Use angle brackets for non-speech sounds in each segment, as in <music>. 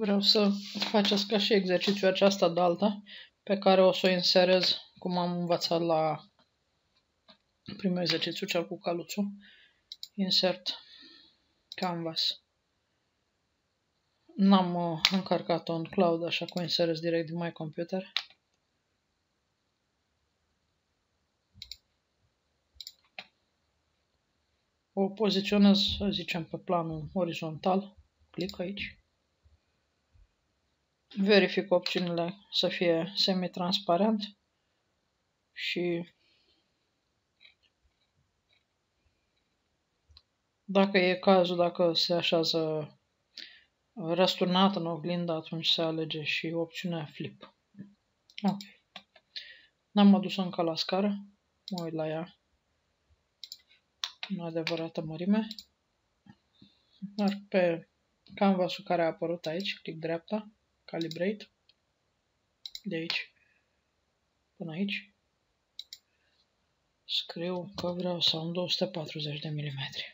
Vreau să faceți ca și exercițiul aceasta de alta, pe care o să o inserez, cum am învățat la primul exercițiu, cel cu caluțul. Insert canvas. N-am uh, încărcat-o în cloud, așa că o inserez direct din my computer. O poziționez, să zicem, pe planul orizontal. Clic aici. Verific opțiunile să fie semi-transparent și dacă e cazul, dacă se așează răsturnat în oglindă, atunci se alege și opțiunea flip. Ok. N-am adus încă la scară. Mă uit la ea în adevărată mărime. Dar pe canvasul care a apărut aici, clic dreapta, calibrate, de aici până aici, scriu că vreau să am 240 de milimetri.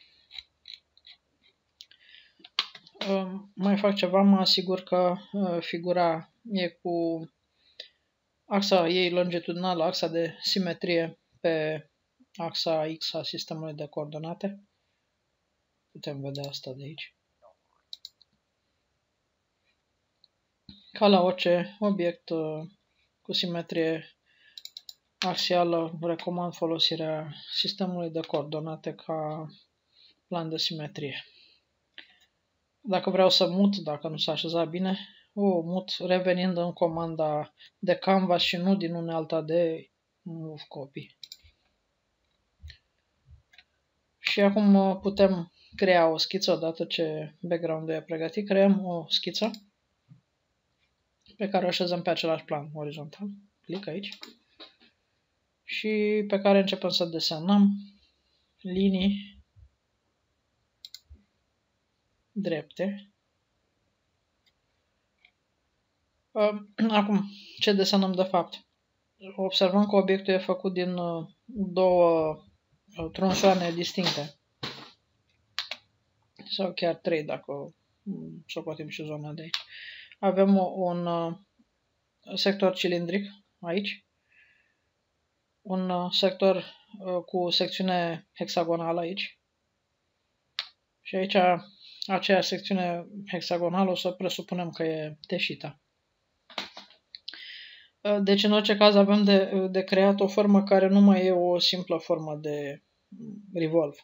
Mai fac ceva, mă asigur că uh, figura e cu axa ei longitudinală, axa de simetrie pe axa X a sistemului de coordonate. Putem vedea asta de aici. Ca la orice obiect uh, cu simetrie axială, recomand folosirea sistemului de coordonate ca plan de simetrie. Dacă vreau să mut, dacă nu s-a așezat bine, o mut revenind în comanda de canvas și nu din unealta de move copy. Și acum uh, putem crea o schiță odată ce background-ul e pregătit. Creăm o schiță pe care o așezăm pe același plan orizontal. Clic aici. Și pe care începem să desenăm linii drepte. Uh, <clears throat> acum, ce desenăm de fapt? Observăm că obiectul e făcut din uh, două uh, tronsoane distincte. Sau chiar trei, dacă socotim și zona de aici. Avem un sector cilindric aici, un sector cu secțiune hexagonală aici și aici aceeași secțiune hexagonală o să presupunem că e teșită. Deci, în orice caz, avem de, de creat o formă care nu mai e o simplă formă de revolve.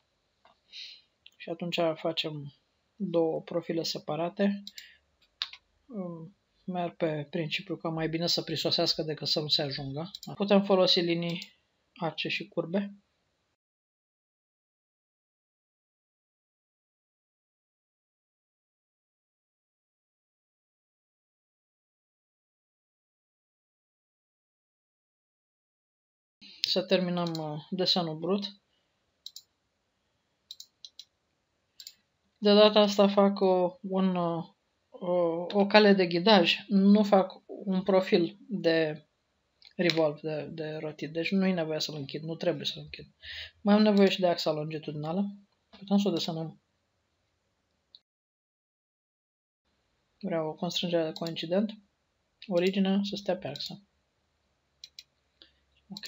Și atunci facem două profile separate. Merg pe principiu că mai bine să prisosească decât să nu se ajungă. Putem folosi linii arce și curbe. să terminăm uh, desenul brut. De data asta fac o, un, uh, o, o cale de ghidaj, nu fac un profil de revolve, de, de rotit, deci nu e nevoie să-l închid, nu trebuie să-l închid. Mai am nevoie și de axa longitudinală, putem să o desenăm. Vreau o constrângere de coincident, originea să stea pe axa. Ok.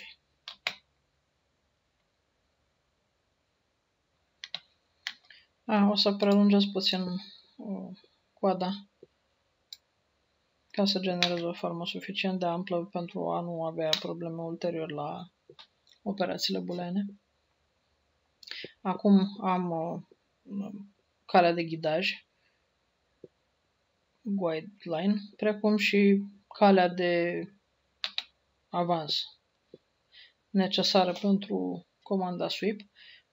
A, o să prelungesc puțin uh, coada ca să generez o formă suficient de amplă pentru a nu avea probleme ulterior la operațiile booleane. Acum am uh, calea de ghidaj, guideline, precum și calea de avans necesară pentru comanda sweep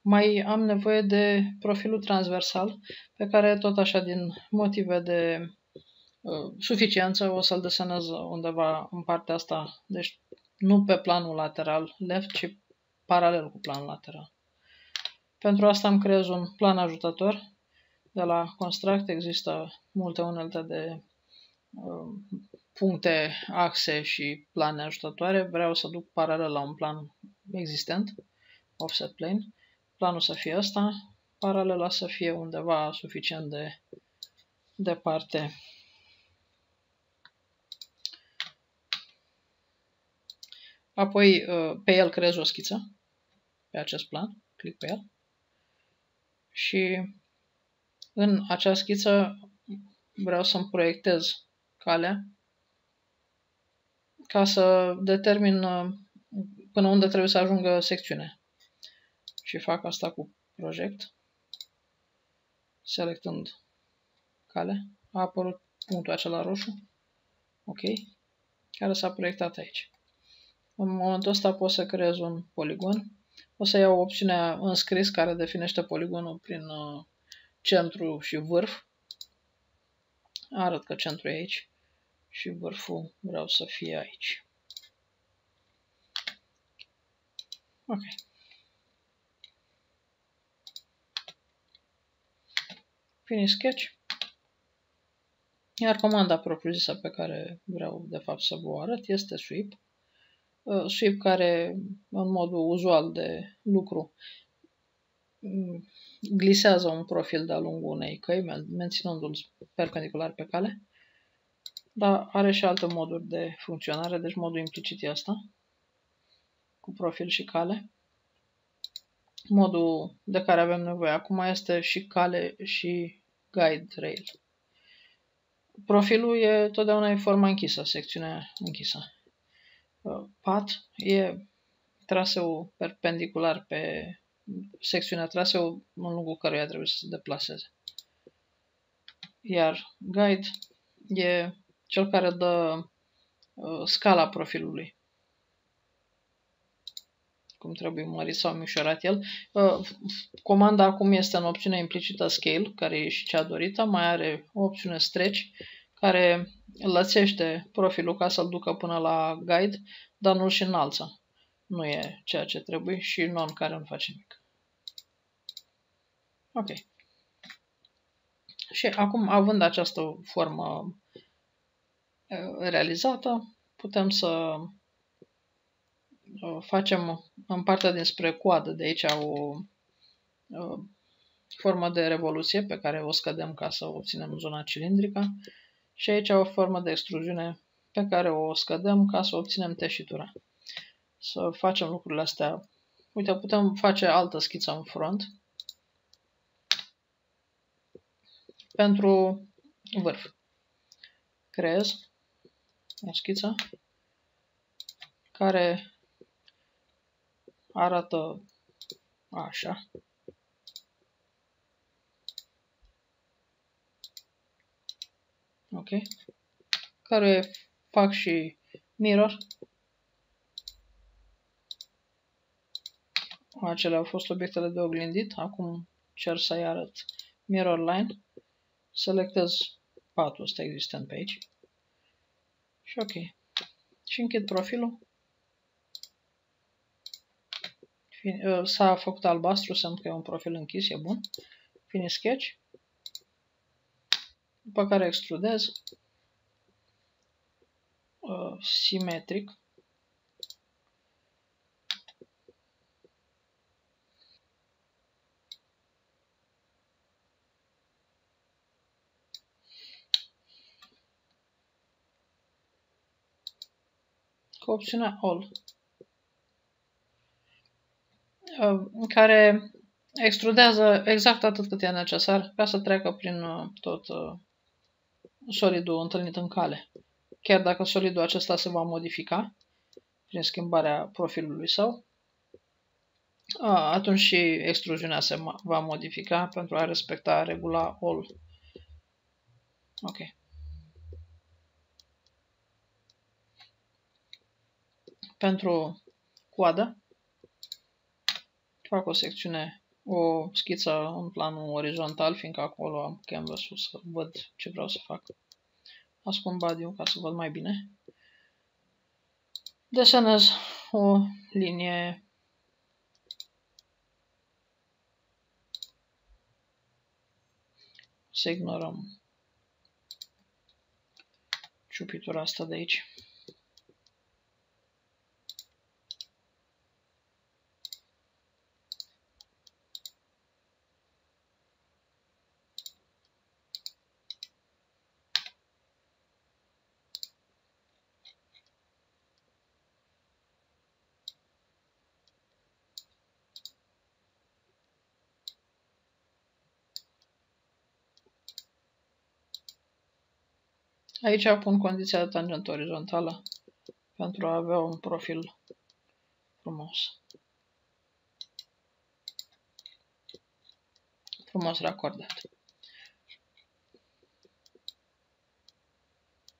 mai am nevoie de profilul transversal, pe care tot așa din motive de uh, suficiență o să-l desenez undeva în partea asta, deci nu pe planul lateral left, ci paralel cu planul lateral. Pentru asta îmi creez un plan ajutător. De la Construct există multe unelte de uh, puncte, axe și plane ajutătoare. Vreau să duc paralel la un plan existent, offset plane planul să fie ăsta, paralela să fie undeva suficient de departe. Apoi uh, pe el creez o schiță, pe acest plan, clic pe el și în acea schiță vreau să-mi proiectez calea ca să determin uh, până unde trebuie să ajungă secțiunea. Și fac asta cu project, selectând cale. A apărut punctul acela roșu, ok, care s-a proiectat aici. În momentul ăsta pot să creez un poligon. O să iau opțiunea înscris care definește poligonul prin uh, centru și vârf. Arăt că centru e aici și vârful vreau să fie aici. Ok. Finish sketch. Iar comanda propriu-zisă pe care vreau de fapt să vă arăt este sweep. Uh, sweep care în modul uzual de lucru mm, glisează un profil de-a lungul unei căi, menținându-l perpendicular pe cale. Dar are și alte moduri de funcționare, deci modul implicit e asta, cu profil și cale. Modul de care avem nevoie acum este și cale și guide rail. Profilul e totdeauna e forma închisă, secțiunea închisă. Uh, Path e traseul perpendicular pe secțiunea traseul în lungul căruia trebuie să se deplaseze. Iar guide e cel care dă uh, scala profilului. Cum trebuie mărit sau mișorat el. Uh, comanda acum este în opțiunea implicită Scale, care e și cea dorită. Mai are o opțiune Stretch, care lățește profilul ca să-l ducă până la guide, dar nu și înalță. Nu e ceea ce trebuie și non care nu face nimic. Ok. Și acum, având această formă realizată, putem să facem în partea dinspre coadă de aici o formă de revoluție pe care o scădem ca să obținem zona cilindrică și aici o formă de extruziune pe care o scădem ca să obținem teșitura. Să facem lucrurile astea. Uite, putem face altă schiță în front pentru vârf. Creez o schiță care arată așa. Ok. Care fac și mirror. Acelea au fost obiectele de oglindit. Acum cer să-i arăt mirror line. Selectez patul ăsta existent pe aici. Și ok. Și închid profilul. Uh, s-a făcut albastru, semn că e un profil închis, e bun. Finish sketch. După care extrudez. Uh, simetric. cu opțiunea All, uh, care extrudează exact atât cât e necesar ca să treacă prin uh, tot uh, solidul întâlnit în cale. Chiar dacă solidul acesta se va modifica prin schimbarea profilului său, atunci și extruziunea se va modifica pentru a respecta regula all. Ok. pentru coadă. Fac o secțiune, o schiță în planul orizontal, fiindcă acolo am canvas-ul să văd ce vreau să fac. Ascund body ca să văd mai bine. Desenez o linie să ignorăm ciupitura asta de aici. Aici pun condiția de tangentă orizontală pentru a avea un profil frumos. Frumos racordat.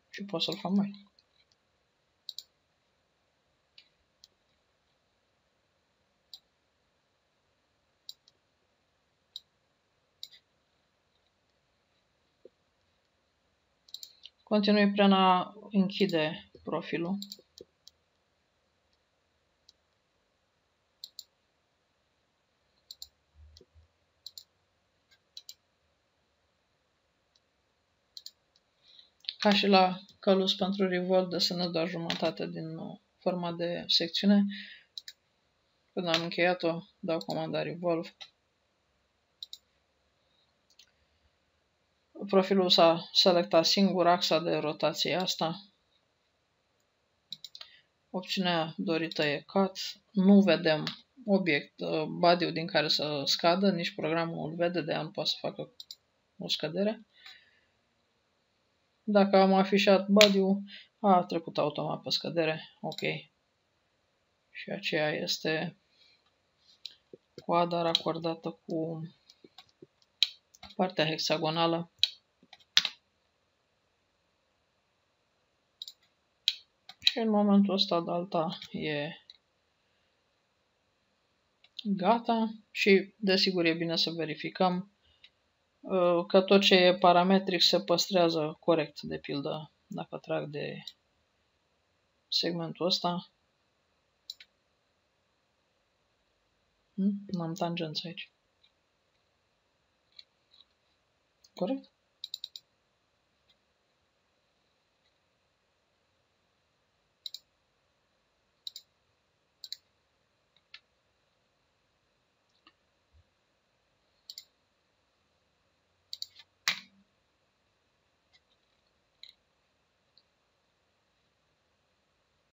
Și pot să-l fac mai. Continui prin a închide profilul. Ca și la călus pentru revolt, desene doar jumătate din uh, forma de secțiune. Când am încheiat-o, dau comanda revolve. Profilul s-a selectat singur, axa de rotație asta. Opțiunea dorită e cut. Nu vedem obiect, uh, body din care să scadă, nici programul îl vede, de aia nu poate să facă o scădere. Dacă am afișat body-ul, a trecut automat pe scădere, ok. Și aceea este coada racordată cu partea hexagonală. Și în momentul ăsta alta e gata și desigur e bine să verificăm Uh, că tot ce e parametric se păstrează corect, de pildă, dacă trag de segmentul ăsta. Hmm? N-am tangență aici. Corect?